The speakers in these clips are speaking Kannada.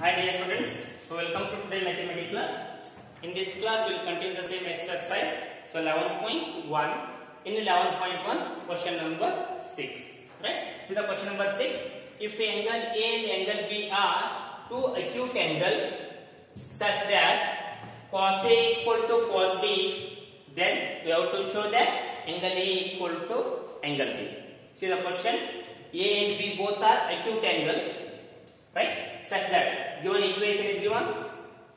Hi dear students, so welcome to today mathematics class. In this class we will continue the same exercise. So 11.1. In 11.1 question number 6. Right? See the question number 6. If angle A and angle B are two acute angles such that cos A equal to cos B, then we have to show that angle A equal to angle B. See the question. A and B both are acute angles right such that given equation is given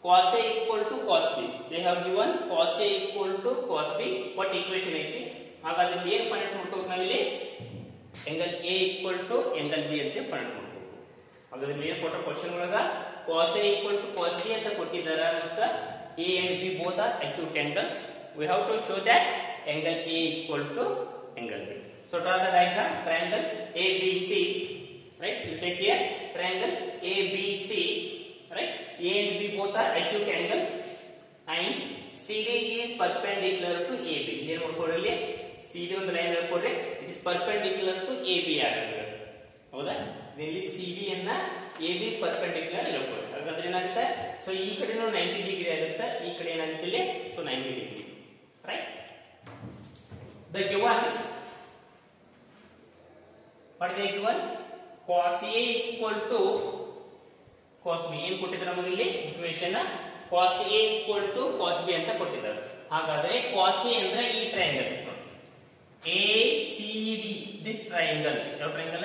cos a equal to cos b they have given cos a equal to cos b what equation ಐತಿ ಹಾಗಾದ್ರೆ ಇಲ್ಲಿ ಏನ್ ಫೈಂಡ್ ಮಾಡ್ಕೋಬೇಕು ನಾವಿಲ್ಲಿ angle a equal to angle b ಅಂತ ಫೈಂಡ್ ಮಾಡ್ಕೋಬೇಕು ಹಾಗಾದ್ರೆ ಇಲ್ಲಿ ಏನ್ ಕೊಟ್ಟ ಕ್ವಶನ್ ಒಳಗ cos a equal to cos b ಅಂತ ಕೊಟ್ಟಿದ್ದಾರೆ ಮತ್ತು a and b both are acute angles we have to show that angle a equal to angle b so draw the diagram triangle abc right you take here triangle abc right a and b both are acute angles and cd is perpendicular to ab ಇಲ್ಲಿ ಏನು ಮಾಡ್ಕೊಡ್ರಿ cd ಒಂದು ಲೈನ್ ಹೇಳ್ಕೊಡ್ರಿ it is perpendicular to ab ಆಗುತ್ತೆ ಹೌದಾ ಇಲ್ಲಿ cd ಅನ್ನ ab ಪರ್ಪೆಂಡಿಕ್ಯುಲರ್ ಹೇಳ್ಕೊಡ್ರಿ ಹಾಗಾದ್ರೆ ಏನಾಗುತ್ತೆ ಸೊ ಈ ಕಡೆನೂ 90 ಡಿಗ್ರಿ ಆಗುತ್ತೆ ಈ ಕಡೆ ಏನಾಗುತ್ತೆ ಇಲ್ಲಿ so 90 degree right the given what they given cos A equal to, cos B ಏನು ಕೊಟ್ಟಿದ್ರು ನಮಗೆ ಇಲ್ಲಿ? Equation cos A equal to cos B ಅಂತ ಕೊಟ್ಟಿದ್ದಾರೆ. ಹಾಗಾದ್ರೆ cos A ಅಂದ್ರೆ ಈ triangle A, C, D this triangle ಯಾವ ಟ್ರಯಾಂಗಲ್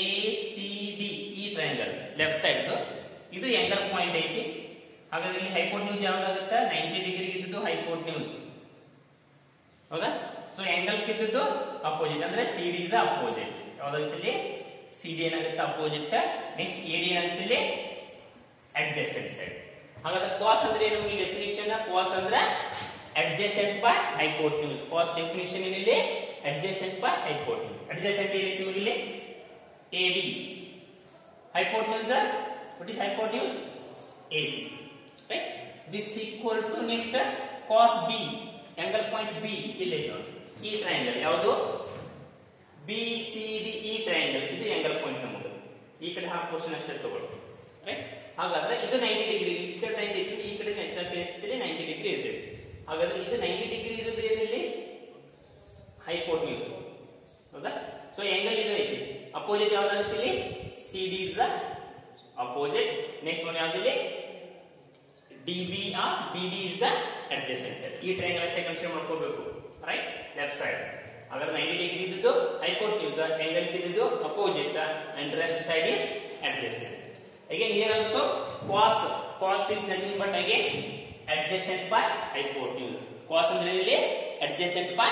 A, C, D, ಈ ಟ್ರಯಾಂಗಲ್ ಲೆಫ್ಟ್ ಸೈಡ್ ಇದು ಆಂಗಲ್ ಪಾಯಿಂಟ್ ಐತಿ. ಹಾಗಾದ್ರೆ ಇಲ್ಲಿ ಹೈಪೋಟ್ನ್ಯೂಸ್ ಯಾವಾಗುತ್ತೆ 90 ಡಿಗ್ರಿ ಇದ್ದಿದ್ದು ಹೈಪೋಟೆನ್ಯೂಸ್ ಹೌದಾ? ಸೊ ಆಂಗಲ್ ಕಿದ್ದಿದ್ದು ಅಪೋಸಿಟ್ ಅಂದ್ರೆ ಸಿ ಡಿ ಇಸ್ ಅಪೋಸಿಟ್ ಯಾವ್ದಾಗುತ್ತೆ ಇಲ್ಲಿ? ಸಿ ಡಿ ಏನಾಗುತ್ತೆ ಅಪೋಸಿಟ್ ನೆಕ್ಸ್ಟ್ ಎ ಡಿ ಏನಾಗುತ್ತೆ ಇಲ್ಲಿ ಅಡ್ಜಸೆಂಟ್ ಸೈಡ್ ಹಾಗಾದ್ರೆ ಕಾಸ್ ಅಂದ್ರೆ ಏನು ಈ ಡೆಫಿನಿಷನ್ ಕಾಸ್ ಅಂದ್ರೆ adjacent by hypotenuse cos definition ಏನಿದೆ ಅಡ್ಜಸೆಂಟ್ ಬೈ ಹೈಪೋಟ್ನ್ಯೂಸ್ ಅಡ್ಜಸೆಂಟ್ ಏನೈತಿ ನಿಮಗೆ ಇಲ್ಲಿ A D hypotenuse are what is hypotenuse AC right this equal to next cos B angle point B ಇಲ್ಲಿ ನೋಡಿ ಈ ಟ್ರಯಾಂಗಲ್ ಯಾವುದು ಬಿ ಈ ಕಡೆ ಹಾಫ್ ಪೋರ್ಷನ್ ಅಷ್ಟೇ ತಗೊಳ್ಳಿ ರೈಟ್ ಹಾಗಾದ್ರೆ ಇದು ನೈಂಟಿ ಡಿಗ್ರಿ ಈ ಕಡೆ ನೈಂಟಿ ಡಿಗ್ರಿ ಈ ಕಡೆ ಎಕ್ಸಾಕ್ಟ್ ನೈಂಟಿ ಡಿಗ್ರಿ ಇರ್ತದೆ ಹಾಗಾದ್ರೆ ಇದು ನೈಂಟಿ ಡಿಗ್ರಿ ಇರೋದು ಏನಿಲ್ಲಿ ಹೈಪೋಟ್ನ್ಯೂಸ್ ಹೌದಾ ಸೊ ಆಂಗಲ್ ಇದು ಐತಿ ಅಪೋಸಿಟ್ ಯಾವ್ದಾಗುತ್ತೆ ಇಲ್ಲಿ C D is opposite next one ಯಾವ್ದಿಲ್ಲಿ D B or B D is the adjacent side ಈ ಟ್ರಯಾಂಗಲ್ ಅಷ್ಟೇ ಕನ್ಸಿಡರ್ ಮಾಡ್ಕೋಬೇಕು ರೈಟ್ ಲೆಫ್ಟ್ ಸೈಡ್ ಹಾಗಾದ್ರೆ ನೈಂಟಿ ಡಿಗ್ರಿ ಇದ್ದು ಹೈಪೋಟ್ನ್ಯೂಸ್ ಆಂಗಲ್ ಇದ್ದು opposite and rest side is adjacent again here also cos cos is nothing but again adjacent by hypotenuse cos ಅಂದ್ರೆ ಇಲ್ಲಿ adjacent by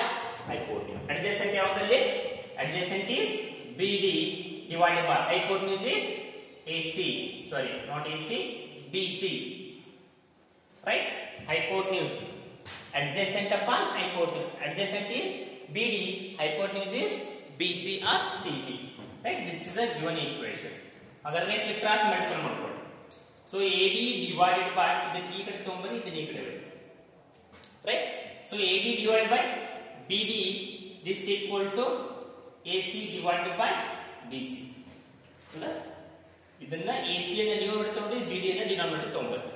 hypotenuse adjacent ಯಾವ್ದಲ್ಲಿ adjacent is BD divided by hypotenuse is AC sorry not AC BC right hypotenuse adjacent upon hypotenuse adjacent is BD hypotenuse is BC or CD right? This is a given equation. ಹಾಗಾದ್ರೆ ನೆಕ್ಸ್ಟ್ ಕ್ರಾಸ್ ಮಲ್ಟಿಪಲ್ ಮಾಡ್ಕೊಳ್ಳಿ so A D divided by ಇದನ್ನ ಈ ಕಡೆ ತಗೊಂಬರಿ ಇದನ್ನ ಈ ಕಡೆ divided by B D this equal to A C divided by B C ಇದನ್ನ ಸಿ ಅನ್ನ ನ್ಯೂಮರೇಟರ್ ತಗೊಂಡು ಡಿ ಅನ್ನ ಡಿನಾಮಿನೇಟರ್ ತಗೊಂಡ್ಬರ್ರಿ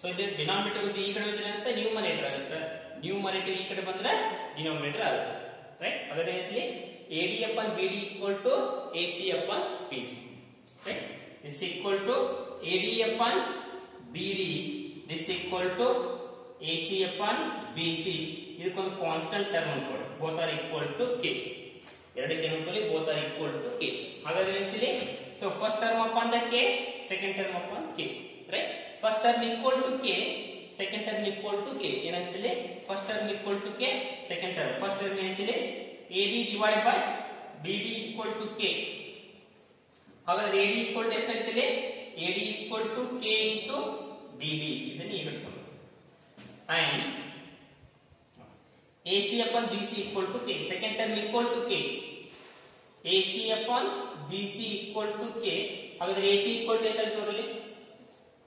ಸೊ ಇದು ಡಿನಾಮಿನೇಟರ್ ಈ ಕಡೆ ಬಂದ್ರೆ ಅಂತ ನ್ಯೂಮರೇಟರ್ ಆಗುತ್ತೆ. ನ್ಯೂಮರೇಟರ್ ಈ ಕಡೆ ಬಂದ್ರೆ ಡಿನಾಮಿನೇಟರ್ ಆಗುತ್ತೆ. ಹಾಗಾದ್ರೆ ಇಲ್ಲಿ A D upon B D equal to A C C right? This equal to AD upon BD this equal to AC upon BC ಇದಕ್ಕೊಂದು ಕಾನ್ಸ್ಟಂಟ್ ಟರ್ಮ್ ಅನ್ಕೊಳ್ಳಿ both are equal to K ಎರಡಕ್ಕೆ ಅನ್ಕೊಳ್ಳಿ both are equal to K ಹಾಗಾದ್ರೆ ಏನಂತೀವಿ so first term upon the K second term upon K right first term equal to K second term equal to K ಏನಂತಿಲ್ಲ first term equal to K second term first term ಏನಂತಿಲ್ಲ A D divide by B D equal to K ಹಾಗಾದ್ರೆ A D equal to ಎಷ್ಟಾಗ್ತಿದೆ A D equal to K into B D ಇದನ್ನ ಈಗ and A C upon B C equal to K second term equal to K A C upon B C equal to K ಹಾಗಾದ್ರೆ ಎ ಸಿ ಈಕ್ವಲ್ ಟು ಎಷ್ಟಾಗ್ತದೆ ನೋಡ್ರಿ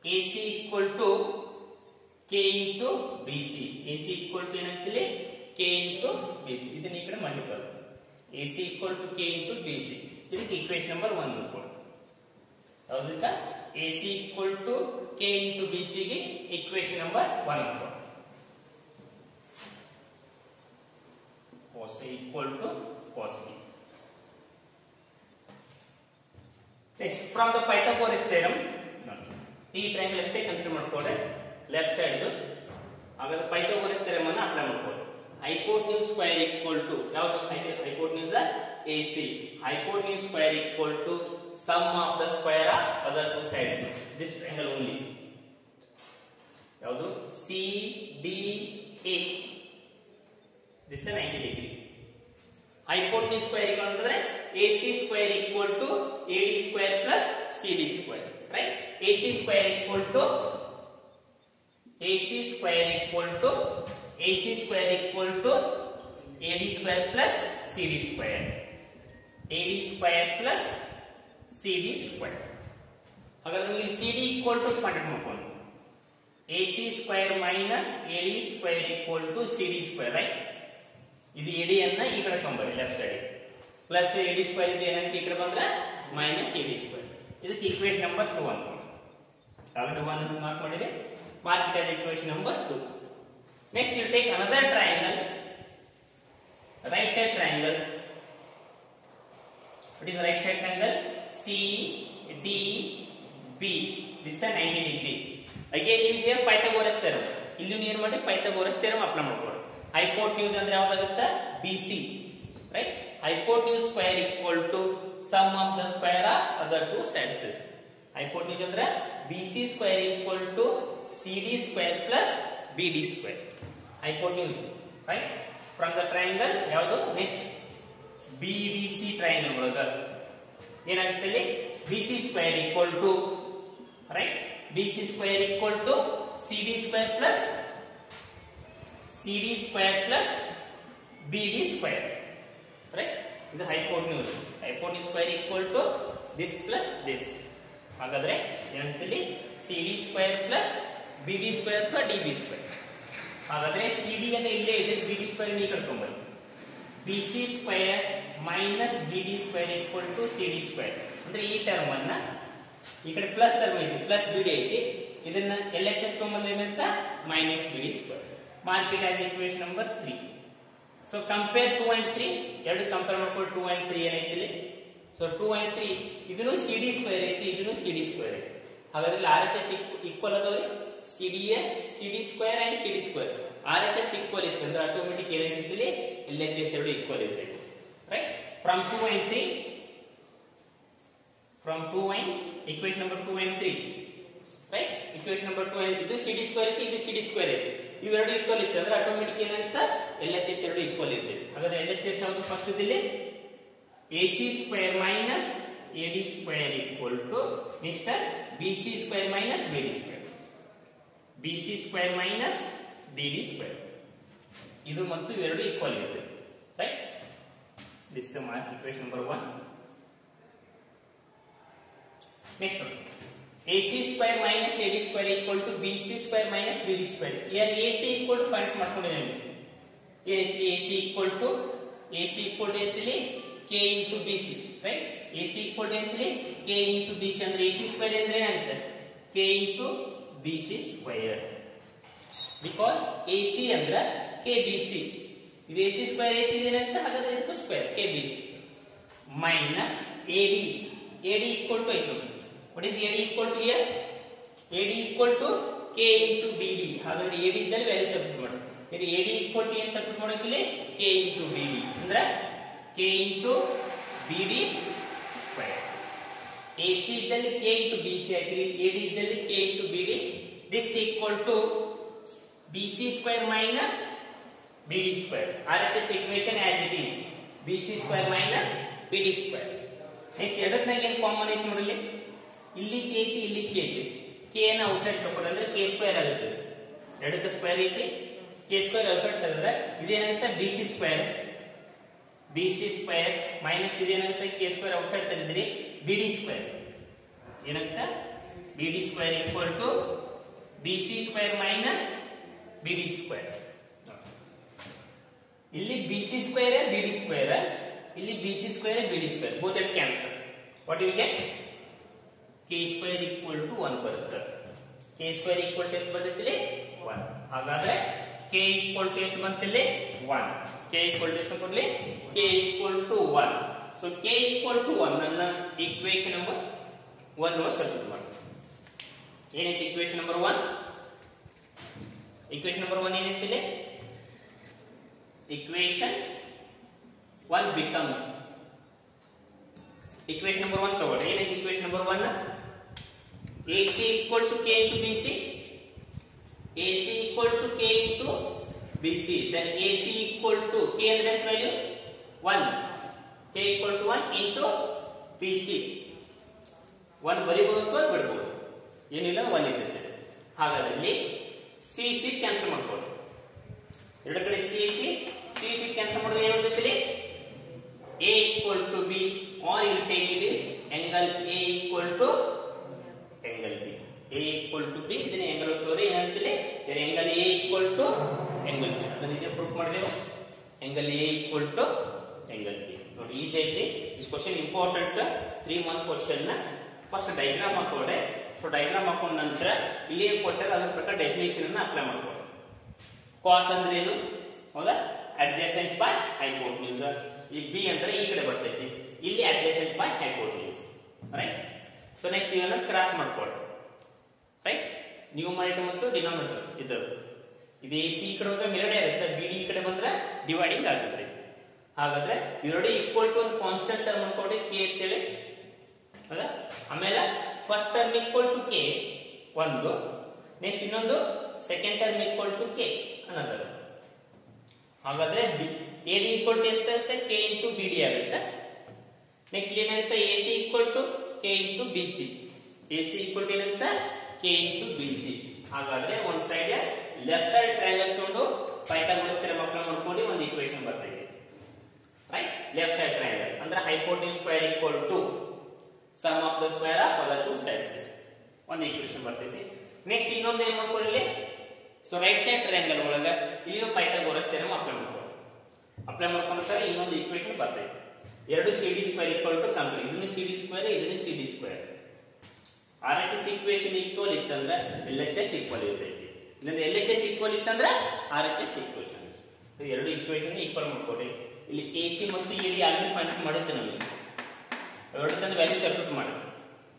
A C equal to K into B C A C equal to ಏನಾಗ್ತಿದೆ ಕೆ ಇಂಟು ಬಿ ಸಿ ಇದನ್ನ ಈ ಕಡೆ multiple A C equal to K into B C ಇದಕ್ಕೆ ಈಕ್ವೇಶನ್ ನಂಬರ್ ಒನ್ ಕೊಡು ಯಾವ್ದಕ್ಕ A C equal to K into B C ಗೆ equation number one cos A equal to cos B. Next, from the Pythagoras theorem, ಈ ಟ್ರಯಾಂಗಲ್ ಅಷ್ಟೇ ಕನ್ಸಿಡರ್ ಮಾಡ್ಕೊಂಡ್ರೆ ಲೆಫ್ಟ್ ಸೈಡ್ ಇದು. ಹಾಗಾದ್ರೆ ಪೈಥಾಗೋರಸ್ ಥಿಯರಮ್ ಅನ್ನು ಅಪ್ಲೈ ಮಾಡ್ಕೊಳ್ಳಿ ಹೈಪೋಟ್ನ್ಯೂಸ್ ಸ್ಕ್ವೇರ್ ಈಕ್ವಲ್ ಟು ಯಾವುದು? Hypotenuse A C hypotenuse square equal to sum of the square of other two sides this triangle only ಯಾವುದು? C D A this 90 degree hypotenuse square equal ಅಂದ್ರೆ AC square equal to AD square plus CD square, right? AC square equal to AC square equal to AC square equal to AD square plus CD square AD square plus CD square ಹಾಗಾದ್ರೆ ನಿಮಗೆ CD equal to ಕಂಡುಹಿಡಿದು ಮಾಡ್ಕೊಂಡು AC square minus AD square equal to CD square right ಇದು ಎಡಿ ಅನ್ನ ಈ ಕಡೆ ತೊಂಬರಿ left side plus AD square ಇದು ಏನಂತ ಈ ಕಡೆ ಬಂದ್ರೆ ಮೈನಸ್ ಎಡಿ ಸ್ಕ್ವೇರ್ ಇದಕ್ಕೆ ಈಕ್ವೇಶನ್ ನಂಬರ್ ಟೂ ಅಂತ ಆಲ್ರೆಡಿ ಒನ್ ಅಂತ mark ಮಾಡಿರಿ mark it as equation number two next you take another triangle right side triangle it is right side triangle C D B this 90 degree again use here Pythagoras theorem ಇಲ್ಲಿ ನೀವು ಏನ್ ಮಾಡಿ ಪೈಥಾಗೋರಸ್ ಥಿಯರಮ್ ಅಪ್ಲೈ ಮಾಡ್ಕೊಳ್ಳಿ ಹೈಪೋಟ್ನ್ಯೂಸ್ ಅಂದ್ರೆ ಯಾವ್ದಾಗುತ್ತೆ B C right hypotenuse square equal to sum of the square of other two sides hypotenuse ಅಂದ್ರೆ B C square equal to C D square plus B D square hypotenuse right from the triangle ಯಾವುದು next B D C triangle ಒಳಗ ಏನಾಗುತ್ತೆ ಇಲ್ಲಿ B C square equal to right B C ಹಾಗಾದ್ರೆ ಏನಂತಿಲ್ಲಿ C D square plus B D square ಅಥವಾ ಡಿ ಬಿ ಸ್ಕ್ವೇರ್ ಹಾಗಾದ್ರೆ ಸಿ ಡಿ ಅನ್ನ ಇಲ್ಲೇ ಇದೆ ಬಿ ಡಿ ಸ್ಕ್ವೇರ್ ನೀವು ಕಳ್ಕೊಂಬಲ್ಲಿ B C square minus B D square equal to C D square ಅಂದ್ರೆ ಈ ಟರ್ಮ್ ಅನ್ನ ಈ ಕಡೆ ಪ್ಲಸ್ ಟರ್ಮ್ ಐತಿ ಪ್ಲಸ್ ಬಿ ಡಿ ಐತಿ. ಇದನ್ನ ಎಲ್ ಎಚ್ ಎಸ್ ತೊಂಬಂದ್ರೆ ಅಂತ minus B D square marked as equation number three so compare two and three ಎರಡು ಕಂಪೇರ್ ಮಾಡ್ಕೊಂಡು ಟೂ ಅಂಡ್ ತ್ರೀ ಏನೈತಿ ಸೊ 2 and 3 ಇದನ್ನು CD ಸ್ಕ್ವೇರ್ ಐತಿ, ಇದನ್ನು CD ಸ್ಕ್ವೇರ್ ಐತಿ. ಹಾಗಾದ್ರೆ ಎಚ್ RHS ಈಕ್ವಲ್ ಅದಾವ್ರಿ CDA CD square and CD square RHS equal ಇತ್ತು ಅಂದ್ರೆ ಆಟೋಮೆಟಿಕ್ ಏನೈತಿ ಇಲ್ಲಿ LHS ಎರಡು ಈಕ್ವಲ್ ಇರ್ತೈತಿ. Right from 2 and 3 from 2 and equation number 2 and 3 right equation number 2 and ಇದು CD ಸ್ಕ್ವೇರ್ ಇದು CD ಸ್ಕ್ವೇರ್ ಐತಿ. ಇವೆರಡು ಈಕ್ವಲ್ ಇತ್ತು ಅಂದ್ರೆ ಆಟೋಮೆಟಿಕ್ ಏನಾಗುತ್ತೆ? ಎಲ್ ಎಚ್ ಎಸ್ ಎರಡು ಈಕ್ವಲ್ ಇದೆ ಹಾಗಾದ್ರೆ ಎಲ್ ಎಚ್ ಎಸ್ ಯಾವುದು first A C square minus A D square equal to next B C square minus B D square B C square minus D D square ಇದು ಮತ್ತು ಇವೆರಡು ಈಕ್ವಲ್ ಇರುತ್ತೆ right this mark equation number one next AC square minus AD square equal to BC square minus BD square. Here AC equal to find ಮಾಡ್ಕೊಂಡಿದ್ದೇವೆ ಏನೈತಿ AC equal to AC equal to ಐತಿಲಿ K into BC right AC equal to ಐತಿಲಿ K into BC ಅಂದ್ರೆ AC square ಅಂದ್ರೆ ಏನಾಗುತ್ತೆ K into BC square because AC ಅಂದ್ರೆ KBC ಇದು AC square ಐತಿ ಏನಂತ ಹಾಗಾದ್ರೆ ಇದಕ್ಕೂ square KBC minus AD AD equal to ಐತಿ what is AD equal to here AD equal to K into BD ಹಾಗಾದ್ರೆ AD ಇದ್ದಲ್ಲಿ ವ್ಯಾಲ್ಯೂ ಸಬ್ಸ್ಟಿಟ್ಯೂಟ್ ಮಾಡಿ ಇಲ್ಲಿ AD equal to ಏನ್ ಸಬ್ಸ್ಟಿಟ್ಯೂಟ್ ಮಾಡೋಕಿಲ್ಲಿ K into BD ಅಂದ್ರೆ K into BD square AC ಇದ್ದಲ್ಲಿ K into BC ಹಾಕಿರಿ AD ಇದ್ದಲ್ಲಿ K into BD this equal to BC square minus BD square RHS equation as it is BC square minus BD square next ಎರಡತ್ನಾಗ ಏನ್ ಕಾಮನ್ ಐತಿ ನೋಡ್ರಿ ಇಲ್ಲಿ ಕೆ ಐತಿ ಇಲ್ಲಿ ಕೆ ಐತಿ ಕೆ ನ ಔಟ್ಸೈಡ್ ತಗೊಂಡು ಅಂದ್ರೆ ಕೆ ಸ್ಕ್ವೇರ್ ಆಗುತ್ತೆ ಎರಡಕ್ಕೆ ಸ್ಕ್ವೇರ್ ಐತಿ ಕೆ ಸ್ಕ್ವೇರ್ ಔಟ್ಸೈಡ್ ತೆಗೆದ್ರೆ ಇದೇನಾಗುತ್ತೆ B C square B C square minus ಇದೇನಾಗುತ್ತೆ K square outside ತೆಗೆದ್ರಿ ಬಿ ಡಿ ಸ್ಕ್ವೇರ್ ಏನಾಗುತ್ತೆ B D square equal to B C square minus B D square ಇಲ್ಲಿ B C square B D square ಇಲ್ಲಿ B C square B D square both at cancel what you get K square equal to one ಬರುತ್ತೆ. ಕೆ ಸ್ಕ್ವೇರ್ ಈಕ್ವಲ್ ಟು ಎಷ್ಟು ಬಂದಿತ್ತಿಲ್ಲಿ ಒನ್ ಹಾಗಾದ್ರೆ ಕೆ ಈಕ್ವಲ್ ಟು ಎಷ್ಟು ಬಂತಿಲ್ಲಿ? ಒನ್ ಕೆ ಈಕ್ವಲ್ ಟು ಎಷ್ಟು ಕೊಡ್ಲಿ K equal to one so K equal to one ನನ್ನ ಈಕ್ವೇಶನ್ ನಂಬರ್ ಒನ್ ಸಬ್ಮಿಟ್ ಮಾಡಿ ಏನೈತಿ equation number one equation number one ಏನೈತಿಲ್ಲಿ equation 1 becomes equation number 1 ತಗೊಳ್ಳಿ ಏನೈತಿ equation number 1 AC equal to K into BC AC equal to K into BC then AC equal to K ಅಂದ್ರೆ ಎಷ್ಟು value 1 K equal to 1 into BC 1 ಬರಿಬಹುದು ಅಥವಾ ಬಿಡಬಹುದು ಏನಿಲ್ಲ 1 ಇರುತ್ತೆ. ಹಾಗಾದ್ರೆ ಇಲ್ಲಿ ಸಿ ಸಿ ಕ್ಯಾನ್ಸಲ್ ಮಾಡ್ಕೊಳ್ಳಿ. ಎರಡು ಕಡೆ ಸಿ ಐತಿ ಸಿ ಸಿ ಕ್ಯಾನ್ಸಲ್ ಮಾಡಿದ್ರೆ ಏನು ಉಳಿದಿದೆ A equal to B or you take it is angle A equal to angle B A equal to B ಇದನ್ನ ಎಂಗಲ್ ತೋರಿ ಏನಂತಿದೆ angle A equal to angle B ಅದನ್ನ ಪ್ರೂಫ್ ಮಾಡಿದೆವು. Angle A equal to angle B ನೋಡಿ ಈಸಿ ಐತಿ. Is question important three month question first diagram ಹಾಕೋಡೆ. So diagram ಹಾಕೊಂಡ ನಂತರ ಇಲ್ಲಿ ಏನ್ ಕೊಟ್ಟಾರೆ ಅದ್ರ ಪ್ರಕಾರ ಡೆಫಿನೇಷನ್ ಅನ್ನ ಅಪ್ಲೈ ಮಾಡ್ಕೊಳ್ಳಿ ಕಾಸ್ ಅಂದ್ರೆ ಏನು? ಹೌದಾ? ಅಡ್ಜಸೆಂಟ್ ಬೈ ಹೈಪೋಟ್ನ್ಯೂಸ್ ಈ ಬಿ ಅಂದ್ರೆ ಈ ಕಡೆ ಬರ್ತೈತಿ. ಇಲ್ಲಿ adjacent by hypotenuse right so next ನೀವೆಲ್ಲ ಕ್ರಾಸ್ ಮಾಡ್ಕೊಳ್ಳಿ ರೈಟ್ ನ್ಯೂಮರೇಟರ್ ಮತ್ತು ಡಿನಾಮಿನೇಟರ್ ಇದು ಇದು ಎ ಸಿ ಈ ಕಡೆ ಹೋದ್ರೆ ಮೆರಡೆ ಆಗುತ್ತೆ ಬಿ ಡಿ ಈ ಕಡೆ ಬಂದ್ರೆ ಡಿವೈಡಿಂಗ್ ಆಗುತ್ತೆ. ಹಾಗಾದ್ರೆ ಇವೆರಡು ಈಕ್ವಲ್ ಟು ಒಂದು ಕಾನ್ಸ್ಟೆಂಟ್ ಟರ್ಮ್ ಅನ್ಕೊಂಡು ಕೆ ಅಂತೇಳಿ ಅಲ್ಲ ಆಮೇಲೆ first term equal to K ಒಂದು. ನೆಕ್ಸ್ಟ್ ಇನ್ನೊಂದು second term equal to K ಅನ್ನೋದು ಹಾಗಾದ್ರೆ ಎ ಡಿ ಈಕ್ವಲ್ ಟು ಎಷ್ಟಾಗುತ್ತೆ ಕೆ ಇಂಟು ಬಿ ಡಿ ಆಗುತ್ತೆ. ನೆಕ್ಸ್ಟ್ ಏನಾಗುತ್ತೆ? A C equal to K into B C A C equal to ಏನಾಗುತ್ತೆ? ಕೆ ಇಂಟು ಬಿ ಸಿ ಹಾಗಾದ್ರೆ ಒಂದ್ ಸೈಡ್ ಲೆಫ್ಟ್ ಸೈಡ್ ಟ್ರಯಾಂಗಲ್ ತಗೊಂಡು ಪೈಥಾಗೋರಸ್ ಥಿಯರಂ ಅಪ್ಲೈ ಮಾಡ್ಕೊಂಡು ಒಂದು ಈಕ್ವೇಷನ್ ಬರ್ತೈತೆ ರೈಟ್ ಲೆಫ್ಟ್ ಸೈಡ್ ಟ್ರಯಾಂಗಲ್ ಅಂದ್ರೆ hypotenuse square equal to sum of the square of other two sides ಒಂದು ಈಕ್ವೇಷನ್ ಬರ್ತೈತಿ. ನೆಕ್ಸ್ಟ್ ಇನ್ನೊಂದು ಏನ್ ಮಾಡ್ಕೊಳ್ಳಿ ಸೊ ರೈಟ್ ಸೈಡ್ ಟ್ರಯಾಂಗಲ್ ಒಳಗ ಇನ್ನು ಪೈಥಾಗೋರಸ್ ಥಿಯರಂ ಅಪ್ಲೈ ಮಾಡ್ಕೊಳ್ಳಿ ಅಪ್ಲೈ ಮಾಡ್ಕೊಂಡು ಸರ್, ಇನ್ನೊಂದು ಈಕ್ವೇಷನ್ ಬರ್ತೈತಿ. ಎರಡು C D square equal to complete ಇದನ್ನು ಸಿ ಡಿ ಸ್ಕ್ವೇರ್ ಇದನ್ನು C D square R H S equation equal ಇತ್ತಂದ್ರೆ ಎಲ್ ಎಚ್ ಎಸ್ ಈಕ್ವಲ್ ಇರ್ತೈತಿ. ಇಲ್ಲಂದ್ರೆ ಎಲ್ ಎಚ್ ಎಸ್ ಈಕ್ವಲ್ ಇತ್ತಂದ್ರೆ ಆರ್ ಎಚ್ ಎಸ್ ಈಕ್ವೇಶನ್ ಎರಡು ಈಕ್ವೇಶನ್ ಈಕ್ವಲ್ ಮಾಡ್ಕೊಡಿ. ಇಲ್ಲಿ ಎ ಸಿ ಮತ್ತು ಎ ಡಿ ಆಲ್ರೆಡಿ ಫೈಂಡ್ ಮಾಡುತ್ತೆ ನಮಗೆ. ಎರಡು ತಂದು ವ್ಯಾಲ್ಯೂ ಸಬ್ಸ್ಟಿಟ್ಯೂಟ್ ಮಾಡಿ.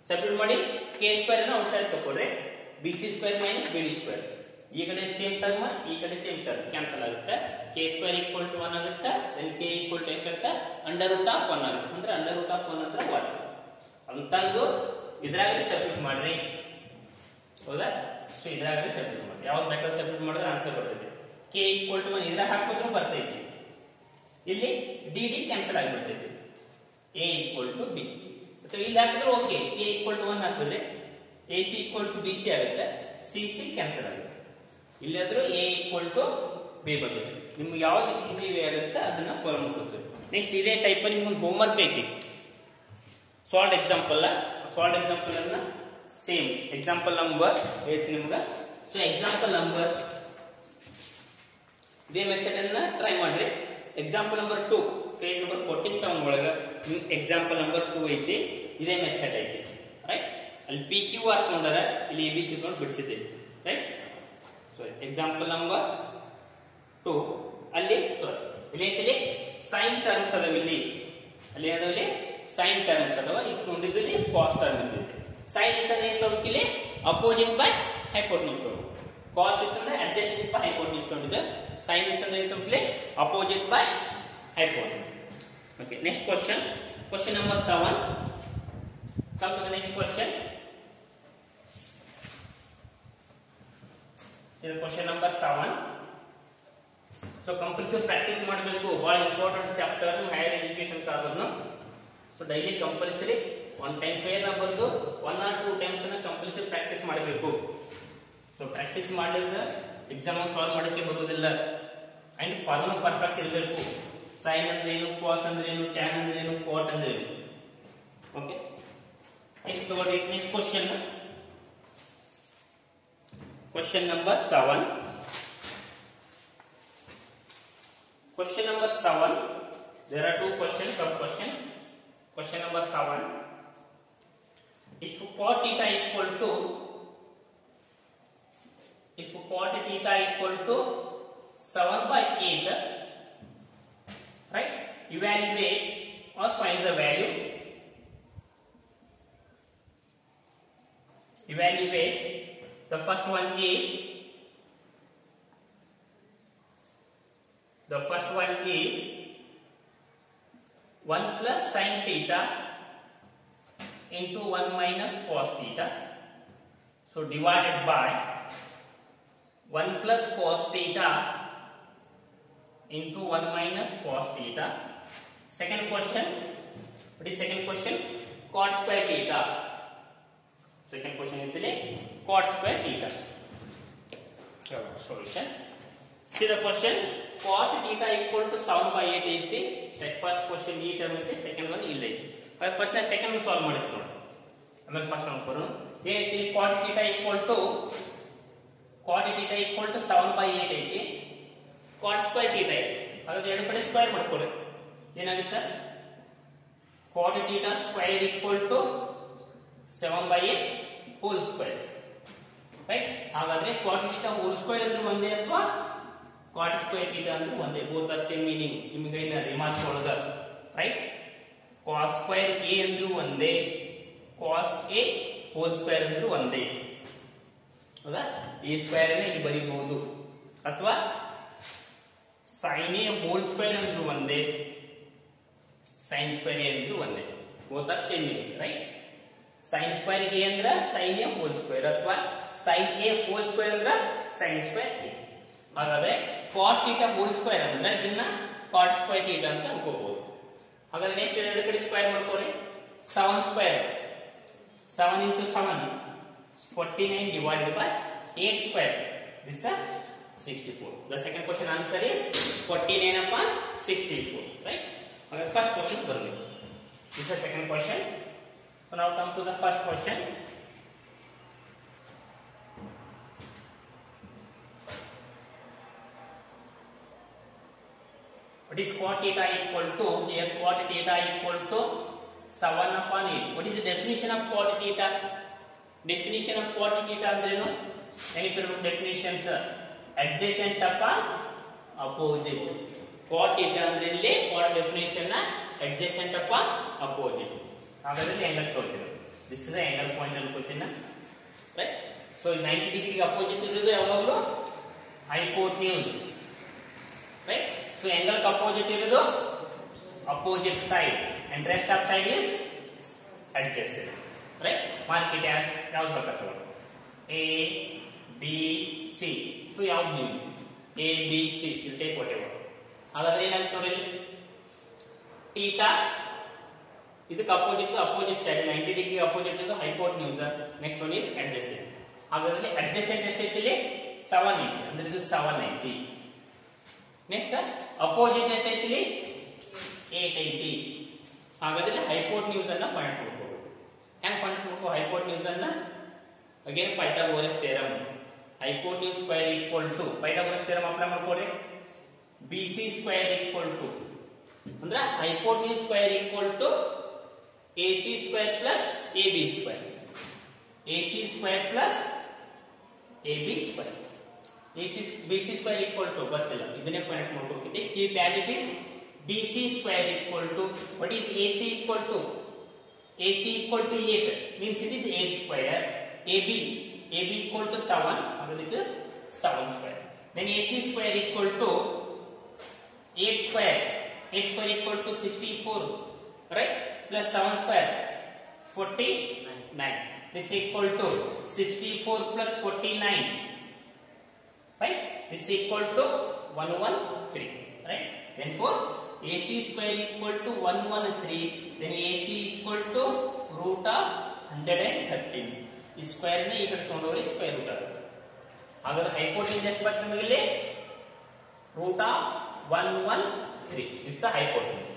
ಸಬ್ಸ್ಟಿಟ್ಯೂಟ್ ಮಾಡಿ ಕೆ ಸ್ಕ್ವೇರ್ ಅನ್ನ ಔಟ್ಸೈಡ್ ತಗೊಳ್ರಿ B C square minus B D square ಈ ಕಡೆ ಸೇಮ್ ಟರ್ಮ್ ಈ ಕಡೆ ಸೇಮ್ ಸರ್ ಕ್ಯಾನ್ಸಲ್ ಆಗುತ್ತೆ. K square equal to one ಆಗುತ್ತೆ. ದೆನ್ ಕೆ ಈಕ್ವಲ್ ಟು ಎಷ್ಟಾಗುತ್ತೆ ಅಂಡರ್ ರೂಟ್ ಆಫ್ ಒನ್ ಆಗುತ್ತೆ. ಅಂದ್ರೆ ಅಂಡರ್ ರೂಟ್ ಆಫ್ ಒನ್ ಅಂದ್ರೆ ಒನ್ ಅದನ್ನ ತಂದು ಇದ್ರಾಗಲೇ ಸಪ್ರೇಟ್ ಮಾಡ್ರಿ. ಹೌದಾ? ಸೊ ಇದ್ರಾಗಲೇ ಸಬ್ಸ್ಟಿಟ್ಯೂಟ್ ಮಾಡಿ ಯಾವ್ದು ಬೇಕಾದ್ರೆ ಸೆಪರೇಟ್ ಮಾಡಿದ್ರೆ ಆನ್ಸರ್ ಬರ್ತೈತಿ. ಕೆ ಈಕ್ವಲ್ ಟು ಒನ್ ಇದ್ರ ಹಾಕಿದ್ರು ಬರ್ತೈತಿ. ಇಲ್ಲಿ D D cancel ಆಗಿಬಿಡ್ತೈತಿ. A equal to B so ಇಲ್ಲಿ ಹಾಕಿದ್ರೆ okay K equal to one ಹಾಕಿದ್ರೆ A C equal to B C ಆಗುತ್ತೆ. ಸಿ ಸಿ ಕ್ಯಾನ್ಸಲ್ ಆಗುತ್ತೆ. ಇಲ್ಲಾದ್ರೂ ಎ ಈಕ್ವಲ್ ಟು ಬಿ ಬಂದಿದೆ ನಿಮ್ಗೆ ಯಾವ್ದು ಈಸಿ ವೇ ಆಗುತ್ತೆ ಅದನ್ನ ಫಾಲೋ ಮಾಡ್ಕೊತೀವಿ ನೆಕ್ಸ್ಟ್ ಇದೇ ಟೈಪ್ ನಿಮ್ಗೊಂದು ಹೋಮ್ವರ್ಕ್ ಐತಿ. ಸಾಲ್ಟ್ ಎಕ್ಸಾಂಪಲ್ ಸಾಲ್ಟ್ ಎಕ್ಸಾಂಪಲ್ ಅನ್ನ ಸೇಮ್ ಎಕ್ಸಾಂಪಲ್ ನಂಬರ್ ಐತಿ ನಿಮ್ಗೆ. ಸೊ ಎಕ್ಸಾಂಪಲ್ ನಂಬರ್ ಇದೇ ಮೆಥಡ್ ಅನ್ನ ಟ್ರೈ ಮಾಡ್ರಿ. Example number two page number forty seven ಒಳಗ ಎಕ್ಸಾಂಪಲ್ ನಂಬರ್ ಟೂ ಐತಿ. ಇದೇ ಮೆಥಡ್ ಐತಿ. ರೈಟ್ ಅಲ್ಲಿ ಪಿ ಕ್ಯೂ ಹಾಕೊಂಡಾರ ಇಲ್ಲಿ A B C ಬಿಡಿಸಿದ್ದೀವಿ. Right so example number two ಅಲ್ಲಿ ಸಾರಿ ಇಲ್ಲಿ ಸೈನ್ ಟರ್ಮ್ಸ್ ಅದಾವ ಇಲ್ಲಿ. ಅಲ್ಲಿ ಏನದಾವ ಇಲ್ಲಿ ಸೈನ್ ಟರ್ಮ್ಸ್ ಅದಾವ. ಇಲ್ಲಿ ಕಾಸ್ಟ್ ಟರ್ಮ್ ಇರ್ತೈತಿ ಸೈನ್ ಅಂತಂದ್ರೆ ಏನ್ ತಗೋಬೇಕಿಲ್ಲಿ? ಅಪೋಸಿಟ್ ಬೈ ಹೈಪೋಟ್ನೂಸ್ ತಗೋಬೇಕು ಕಾಸ್ ಇತ್ತಂದ್ರೆ ಅಡ್ಜಸ್ಟ್ ಬೈ ಹೈಪೋಟ್ನೂಸ್ ತಗೊಂಡಿದ್ದು ಸೈನ್ ಇತ್ತಂದ್ರೆ ತಗೋಬೇಕಿಲ್ಲಿ opposite by hypotenuse okay next question question number seven come to the next question question number seven so compulsory practice ಮಾಡಬೇಕು. ಬಹಳ ಇಂಪಾರ್ಟೆಂಟ್ ಚಾಪ್ಟರ್ ಹೈಯರ್ ಎಜುಕೇಶನ್ ಆದ್ರೂ so daily compulsory one time fair ಬರ್ದು one or two times compulsory practice ಮಾಡಬೇಕು. ಸೊ ಪ್ರಾಕ್ಟೀಸ್ ಮಾಡಿದ್ರೆ ಎಕ್ಸಾಮ್ ಸಾಲ್ವ್ ಮಾಡಕ್ಕೆ ಬರುವುದಿಲ್ಲ ಅಂಡ್ ಫಾರ್ಮಲ್ ಪರ್ಫೆಕ್ಟ್ ಇರಬೇಕು ಸೈನ್ ಅಂದ್ರೆ ಏನು ಕಾಸ್ ಅಂದ್ರೆ ಏನು ಟ್ಯಾನ್ ಅಂದ್ರೆ ಏನು ಕೋಟ್ ಅಂದ್ರೆ ಏನು ಓಕೆ ನೆಕ್ಸ್ಟ್ ತಗೊಳ್ಳಿ next question question number seven Question number 7. There are two questions, sub questions. Question number 7. if cot theta equal to if cot theta equal to 7 by 8 right evaluate or find the value. Evaluate. The first one is the first one is 1 plus sin theta into 1 minus cos theta. So divided by 1 plus cos theta into 1 minus cos theta second question what is second question cot square theta second question is cot square theta solution see the question cot theta equal to 7 by 8 ಐತಿ ಫಸ್ಟ್ ಕ್ವಶನ್ ಈ ಟರ್ಮ್ ಐತಿ ಸೆಕೆಂಡ್ ಒನ್ ಇಲ್ಲ ಐತಿ ಫಸ್ಟ್ ನಾ ಸೆಕೆಂಡ್ ಒನ್ ಸಾಲ್ವ್ ಮಾಡಿತ್ತು ನೋಡಿ ಆಮೇಲೆ ಫಸ್ಟ್ ಅನ್ಕೋರು ಏನೈತಿ cot theta equal to cot theta equal to 7 by 8 ಐತಿ cot square theta ಐತಿ ಹಾಗಾದ್ರೆ ಎರಡು ಕಡೆ ಸ್ಕ್ವೇರ್ ಮಾಡ್ಕೊಳ್ಳಿ ಏನಾಗುತ್ತೆ cot theta square equal to 7 by 8 whole square right ಹಾಗಾದ್ರೆ cot theta whole square ಅಂದ್ರೆ ಒಂದೇ ಅಥವಾ cot square theta ಅಂದ್ರೆ ಒಂದೇ both are same meaning ನಿಮಗೆ ಇನ್ನ ರಿಮಾರ್ಕ್ಸ್ ಒಳಗ ರೈಟ್ cos square a ಅಂದ್ರೆ ಒಂದೇ cos a whole square ಅಂದ್ರೆ ಒಂದೇ ಸ್ಕ್ವೇರ್ ಅನ್ನ ಈಗ ಬರೀಬಹುದು. ಅಥವಾ ಸೈನ್ ಎ ಹೋಲ್ ಸ್ಕ್ವೇರ್ ಅಂದ್ರೂ ಒಂದೇ ಸೈನ್ ಸ್ಕ್ವೇರ್ ಅಂದ್ರೂ ಒಂದೇ. Other same right sine square A ಅಂದ್ರ ಸೈನ್ ಎ ಹೋಲ್ ಅಥವಾ ಸೈನ್ ಎ ಹೋಲ್ ಸ್ಕ್ವೇರ್ ಅಂದ್ರ ಸೈನ್ ಸ್ಕ್ವೇರ್ ಎ ಹಾಗಾದ್ರೆ ಕಾಟ್ ಟೀಟ ಹೋಲ್ ಸ್ಕ್ವೇರ್ ಅಂದ್ರೆ ಇದನ್ನ ಕಾಟ್ ಸ್ಕ್ವೇರ್ ಟೀಟ ಅಂತ ಅನ್ಕೋಬಹುದು ಹಾಗಾದ್ರೆ ಎರಡು ಕಡೆ square ಮಾಡ್ಕೋರಿ seven square seven into seven 49 divided by 8 square. This is 64. The second question answer is 49 upon 64. Right? Okay, first question for. This is the second question. So now come to the first question. What is cot theta equal to? Here cot theta equal to 7 upon 8. What is the definition of cot theta? definition of cot theta ಅಂದ್ರೇನು ನೆನಪಿರಬೇಕು definitions adjacent upon opposite cot theta ಅಂದ್ರೆ ಇಲ್ಲಿ cot definition ನ adjacent upon opposite ಹಾಗಾದ್ರೆ ಆಂಗಲ್ ತೋರಿಸ್ತೀನಿ ದಿಸ್ ಇಸ್ ಆಂಗಲ್ ಪಾಯಿಂಟ್ ಅನ್ಕೋತೀನಿ ರೈಟ್ ಸೊ 90 ಡಿಗ್ರಿಗೆ ಅಪೋಸಿಟ್ ಇರೋದು ಯಾವಾಗಲೂ hypotenuse right so angle opposite ಇರೋದು opposite side and rest of side is adjacent right mark it as ಯಾವ್ದು ಬೇಕಾಗ್ತದೆ ಎ ಬಿ ಸಿ ಸೊ ಯಾವ್ದು ನೀವು A B C you take whatever ಹಾಗಾದ್ರೆ ಏನಾಗುತ್ತೆ ನೋಡಿ ಟೀಟಾ ಇದಕ್ಕೆ opposite opposite side ninety degree opposite ಇದು hypotenuse next one is adjacent ಹಾಗಾದ್ರೆ ಅಡ್ಜಸೆಂಟ್ ಎಷ್ಟೈತಿ ಇಲ್ಲಿ ಸೆವೆನ್ ಐತಿ ಅಂದ್ರೆ ಇದು ಸೆವೆನ್ ಐತಿ ನೆಕ್ಸ್ಟ್ ಅಪೋಸಿಟ್ ಎಷ್ಟೈತಿ ಇಲ್ಲಿ ಏಟ್ ಐತಿ ಹಾಗಾದ್ರೆ ಹೈಪೋಟ್ ನ್ಯೂಸ್ ಅನ್ನ ಫೈಂಡ್ ಮಾಡ್ಕೋಬೇಕು ಹೆಂಗ್ ಫೈಂಡ್ ಮಾಡ್ಕೋ ಹೈಪೋಟ್ ನ್ಯೂಸ್ ಅನ್ನ again Pythagoras theorem hypotenuse square equal to Pythagoras theorem apply ಮಾಡ್ಕೋರಿ B C square equal to ಅಂದ್ರೆ hypotenuse square equal to A C square plus A B square A C square plus A B square A C B C square equal to ಗೊತ್ತಿಲ್ಲ ಇದನ್ನೇ find ಮಾಡ್ಕೋಬೇಕಿದೆ keep as it is B C square equal to what is A C equal to AC equal to 8 means it is 8 square. AB AB equal to 7 again it? Is 7 square. Then AC square equal to 8 square. 8 square equal to 64 right? Plus 7 square. 49. This equal to 64 plus 49 right? This equal to 113 right? Therefore AC square equal to 113 then AC equal to root of 113 ಈ ಸ್ಕ್ವೇರ್ ನ ಈ ಕಡೆ ತಗೊಂಡೋಗ್ರಿ ಸ್ಕ್ವೇರ್ ರೂಟ್ ಆಗುತ್ತೆ ಹಾಗಾದ್ರೆ ಹೈಪೋಟೆನ್ಸ್ ಎಷ್ಟು ಬರ್ತದೆ ನಮಗೆ ಇಲ್ಲಿ root of one one three is hypotenuse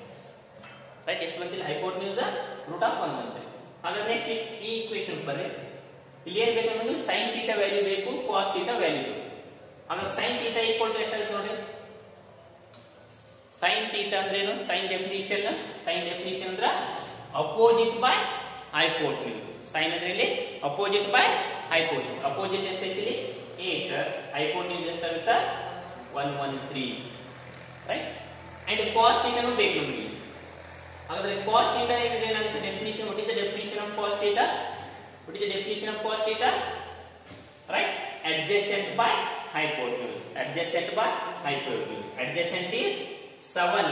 right ಎಷ್ಟು ಬಂತಿಲ್ಲ hypotenuse root of one one three ಹಾಗಾದ್ರೆ ನೆಕ್ಸ್ಟ್ ಈ ಇಕ್ವೇಶನ್ ಬರ್ರಿ ಇಲ್ಲಿ ಏನ್ ಬೇಕು ನಮಗೆ ಸೈನ್ ಥೀಟಾ ವ್ಯಾಲ್ಯೂ ಬೇಕು ಕಾಸ್ ಥೀಟಾ ವ್ಯಾಲ್ಯೂ ಬೇಕು ಹಾಗಾದ್ರೆ ಸೈನ್ ಥೀಟಾ ಈಕ್ವಲ್ ಟು ಎಷ್ಟಾಗುತ್ತೆ ನೋಡಿ ಸೈನ್ ಥೀಟಾ ಅಂದ್ರೆ ಏನು ಸೈನ್ ಡೆಫಿನಿಷನ್ ಸೈನ್ ಡೆಫಿನಿಷನ್ ಅಂದ್ರೆ ಅಪೋಸಿಟ್ ಬೈ ಹೈಪೋಟ್ನ್ಯೂಸ್ ಸೈನ್ ಅಂದ್ರೆ ಇಲ್ಲಿ ಅಪೋಸಿಟ್ ಬೈ ಹೈಪೋಟಿನ್ ಅಪೋಸಿಟ್ ಎಷ್ಟೈತಿ eight ಹೈಪೋಟಿನ್ ಎಷ್ಟಾಗುತ್ತಾ one one three right and cos ಥೀಟಾನು ಬೇಕು ನಮಗೆ ಹಾಗಾದ್ರೆ ಕಾಸ್ಟ್ ಥೀಟಾ ಈಗ ಏನಾಗುತ್ತೆ definition what is the definition of cos theta what is the definition of cos theta right adjacent by hypotenuse adjacent by hypotenuse adjacent is 7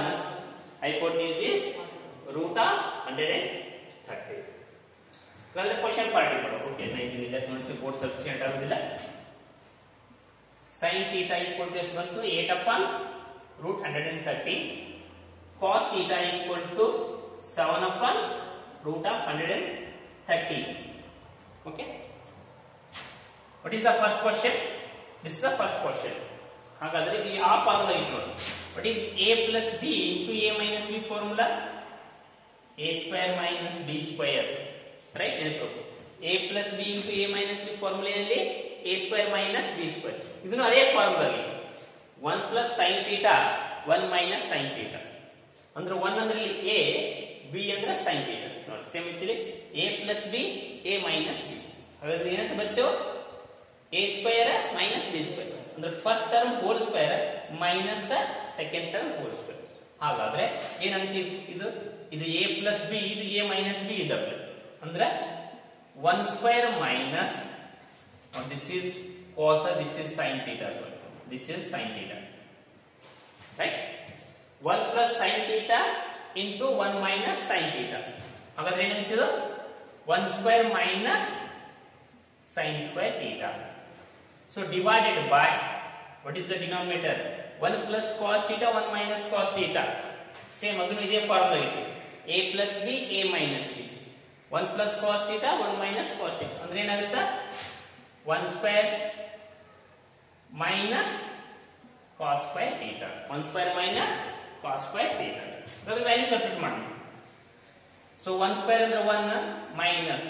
hypotenuse is root of 130 ಇವಾಗ ಕ್ವಶನ್ ಪಾರ್ಟಿ ಕೊಡು ಓಕೆ ನಾ ಇದನ್ನೆಲ್ಲ ನೋಡಿ ಬೋರ್ಡ್ ಸಫಿಷಿಯಂಟ್ ಆಗೋದಿಲ್ಲ sin theta equal to ಎಷ್ಟು ಬಂತು 8 upon root 130 cos theta equal to 7 upon root of 130 okay what is the first question this is the first question ಹಾಗಾದ್ರೆ ಇದು ಆ ಫಾರ್ಮುಲಾ ನೋಡಿ what is a plus b into a minus b formula? a square minus b square right ನೆನಪು a plus b into a minus b ಏನಿದೆ a square minus b square ಇದನ್ನು ಅದೇ ಫಾರ್ಮುಲಾ ಇದೆ 1 plus sin theta 1 minus sin theta ಅಂದ್ರೆ 1 ಅಂದ್ರೆ ಇಲ್ಲಿ a b ಅಂದ್ರೆ sin theta ನೋಡಿ ಸೇಮ್ ಇತ್ತಿಲಿ a plus b a minus b ಹಾಗಾದ್ರೆ ಏನಂತ ಬರ್ತೇವೆ a square minus B square ಅಂದ್ರೆ first term whole square minus second term whole square ಹಾಗಾದ್ರೆ ಏನಾಗುತ್ತೆ ಇದು? ಇದು ಎ ಪ್ಲಸ್ ಬಿ ಇದು ಎ ಮೈನಸ್ ಬಿ ಇದ ಅಂದ್ರೆ one square minus this is cos this is sine theta this is sine theta right one plus sine theta into one minus sine theta ಹಾಗಾದ್ರೆ ಏನಂತಿದು? One square minus sin square theta. So divided by, what is the denominator? 1 plus cos theta 1 minus cos theta. Same again ಇದೇ ಫಾರ್ಮುಲಾ ಇದೆ a plus b a minus b. 1 plus cos theta 1 minus cos theta. ಅಂದ್ರೆ ಏನಾಗುತ್ತೆ 1 square minus cos square theta. 1 square minus cos square theta. ಅದರ ವ್ಯಾಲ್ಯೂ ಸಬ್ಸ್ಟಿಟ್ಯೂಟ್ ಮಾಡಿ ಸೊ 1 ಸ್ಕ್ವೇರ್ ಅಂದ್ರೆ 1 minus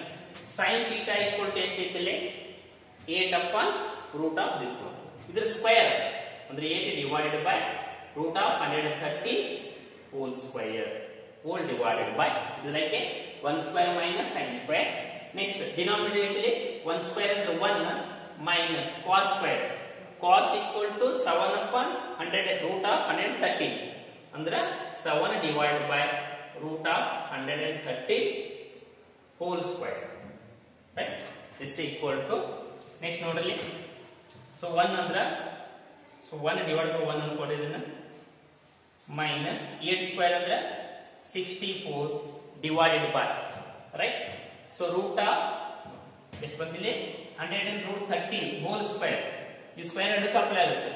sin theta equal to ಎಷ್ಟೈತಿಲ್ಲಿ 8 upon root of this one ಇದ್ರ ಸ್ಕ್ವೇರ್ ಅಂದ್ರೆ 8 divided by root of 130 whole square whole divided by ಇದು like 1 square minus sin square next denominator ಐತಿಲಿ 1 square ಅಂದ್ರೆ 1 minus cos square cos equal to 7 upon 100 root of 130 ಅಂದ್ರೆ 7 divided by root of 130 whole square right this is equal to next ನೋಡ್ರಲ್ಲಿ so 1 ಅಂದ್ರ so 1 ಡಿವೈಡ್ ಬೈ 1 ಅನ್ನು ಕೊಟ್ಟಿದ್ದೇನೆ. minus 8 square ಅಂದ್ರೆ sixty four divided by right so root of ಎಷ್ಟು ಬಂದಿಲ್ಲಿ? 100 and root 30 whole ಸ್ಕ್ವೇರ್ ಈ ಸ್ಕ್ವೇರ್ ಎರಡಕ್ಕೂ ಅಪ್ಲೈ ಆಗುತ್ತೆ.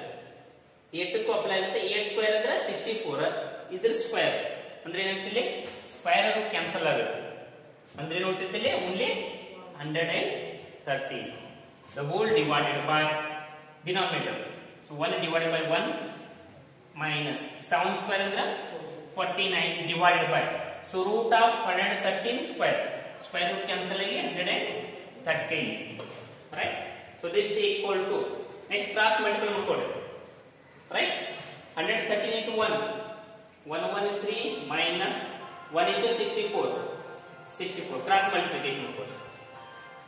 ಏಟಕ್ಕೂ ಅಪ್ಲೈ ಆಗುತ್ತೆ. ಏಟ್ ಸ್ಕ್ವೇರ್ ಅಂದ್ರೆ ಸಿಕ್ಸ್ಟಿ ಫೋರ್ ಇದ್ರ ಸ್ಕ್ವೇರ್ ಅಂದ್ರೆ ಏನಾಗ್ತಿಲ್ಲಿ? ಸ್ಕ್ವೇರ್ ಕ್ಯಾನ್ಸಲ್ ಆಗುತ್ತೆ. ಅಂದ್ರೆ ಏನು ಉಳಿತೈತಿಲ್ಲಿ only hundred and thirty the whole divided by denominator so one divided by one minus seven square ಅಂದ್ರೆ forty nine divided by so root of hundred thirteen square square root cancel ಆಗಿ hundred and thirteen right so this equal to next cross multiple ಮಾಡ್ಕೊಳ್ಳಿ right 113 into 1 113 minus 1 into 64 64 cross multiplication of course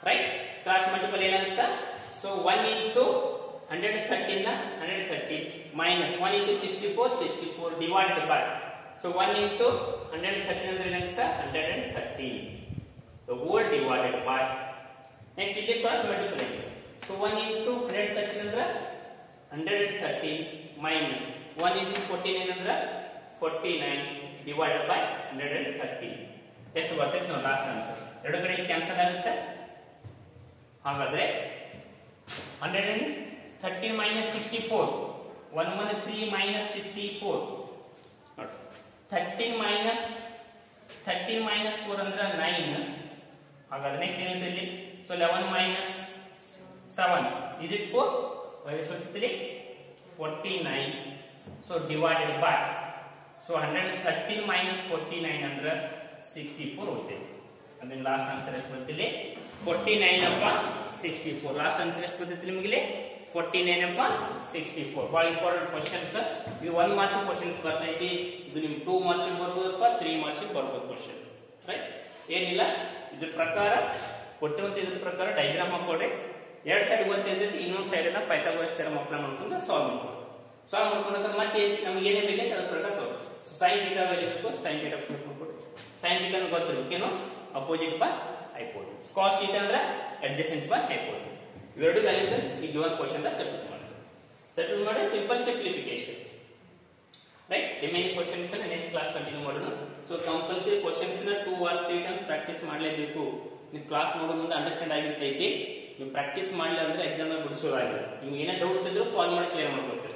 right cross multiple ಏನಾಗುತ್ತೆ so 1 into 113 na 130 minus 1 into 64 64 divided by so 1 into 113 ಅಂದ್ರೆ ಏನಾಗುತ್ತೆ 130 the whole divided by next ಇಲ್ಲಿ cross multiply so 1 into 113 ಅಂದ್ರೆ 130 minus 1 into 49 ಅಂದ್ರೆ 49 divided by 130 ಎಷ್ಟು ಬರ್ತೈತೆ ನೋಡಿ ಲಾಸ್ಟ್ ಆನ್ಸರ್ ಎರಡು ಕಡೆ ಕ್ಯಾನ್ಸಲ್ ಆಗುತ್ತೆ ಹಾಗಾದ್ರೆ 130 ಮೈನಸ್ 64 113 ಮೈನಸ್ 64 ನೋಡಿ 13 ಮೈನಸ್ 13 ಮೈನಸ್ 4 ಅಂದ್ರೆ 9 ಹಾಗಾದ್ರೆ ನೆಕ್ಸ್ಟ್ ಏನಿದೆ ಇಲ್ಲಿ? So 11 minus 7 is it 4 so 49 so divided by so 113 minus 49 ಅಂದ್ರೆ 64 ಹೋಗುತ್ತೆ. ಅಂದ್ರೆ ಲಾಸ್ಟ್ ಆನ್ಸರ್ ಎಷ್ಟು ಬರ್ತಿಲ್ಲಿ 49 ಅಪ್ಪ 64 ಲಾಸ್ಟ್ ಆನ್ಸರ್ ಎಷ್ಟು ಬರ್ತೈತಿ ನಿಮಗೆ 49 ಅಪ್ಪ 64 ಬಹಳ ಇಂಪಾರ್ಟೆಂಟ್ ಕ್ವಶನ್ಸ್ ಇದು ಒನ್ ಮಾರ್ಕ್ಸ್ ಕ್ವಶನ್ಸ್ ಬರ್ತೈತಿ ಇದು. ನಿಮ್ ಟೂ ಮಾರ್ಕ್ಸ್ ಬರ್ಬೋದಪ್ಪ ತ್ರೀ ಮಾರ್ಕ್ಸ್ ಬರ್ಬೋದು ಕ್ವಶನ್ ರೈಟ್ ಏನಿಲ್ಲ? ಇದ್ರ ಪ್ರಕಾರ ಕೊಟ್ಟಿರುವಂತ ಇದ್ರ ಪ್ರಕಾರ ಡೈಗ್ರಾಮ್ ಹಾಕೊಡ್ರಿ ಎರಡ್ ಸೈಡ್ ಗೊತ್ತಿರ್ತೈತಿ ಇನ್ನೊಂದ್ ಸೈಡ್ ಅನ್ನ ಪೈಥಾಗೋರಸ್ ಥಿಯರಮ್ ಅಪ್ಲೈ ಮಾಡ್ಕೊಂಡು ಸಾಲ್ವ್ ಮಾಡ್ಕೊಳ್ಳಿ ಸಾಲ್ವ್ ಮಾಡ್ಕೊಂಡಾಗ ಮತ್ತೆ ನಮ್ಗೆ ಏನೇ ಬೇಕೈತೆ ಅದ್ರ ಪ್ರಕಾರ ತೋರಿಸ್ sine theta value sine theta ಕೊಟ್ಬಿಟ್ಟು sine theta ಗೊತ್ತಿರ್ಬೇಕೇನು opposite by hypotenuse cos theta ಅಂದ್ರೆ ಅಡ್ಜಸೆಂಟ್ ಬೈ ಹೈಪೋಟೆನ್ಸ್ ಇವೆರಡು ವ್ಯಾಲ್ಯೂ ಈ ಗಿವನ್ ಕ್ವಶನ್ ಸೆಟಲ್ ಮಾಡಿ ಸೆಟಲ್ ಮಾಡಿ simple simplification right remaining questions next class continue ಮಾಡೋಣ. So compulsory ಕ್ವಶನ್ಸ್ನ two or three times practice ಮಾಡಲೇಬೇಕು. ನೀವು ಕ್ಲಾಸ್ ನೋಡೋ ಮುಂದೆ ಅಂಡರ್ಸ್ಟ್ಯಾಂಡ್ ಆಗಿರ್ತೈತಿ. ನೀವು ಪ್ರಾಕ್ಟೀಸ್ ಮಾಡಲಿಲ್ಲ ಅಂದ್ರೆ ಎಕ್ಸಾಮ್ ಬಿಡಿಸೋದಾಗಿಲ್ಲ ನಿಮ್ಗೆ ಏನೇ ಡೌಟ್ಸ್ ಇದ್ರೂ ಕಾಲ್ ಮಾಡಿ ಕ್ಲಿಯರ್ ಮಾಡ್ಕೊತೀವಿ